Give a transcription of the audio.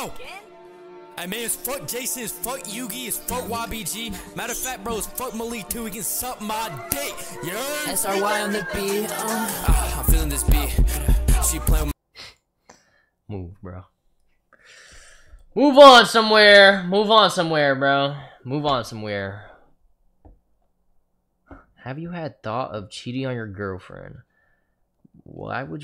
Yo! Hey man, it's fuck Jason, it's fuck Yugi, it's fuck YBG. Matter of fact, bro, it's fuck Malik too. He can suck my dick. Yeah. SRY on the beat. Uh. Ah, I'm feeling this beat. She playing Move, bro. Move on somewhere. Move on somewhere, bro. Move on somewhere. Have you had thought of cheating on your girlfriend? Why would you?